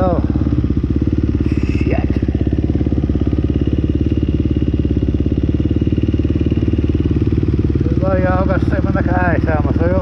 Oh. Shit. Well, jag har bäst med mig här, säger man så.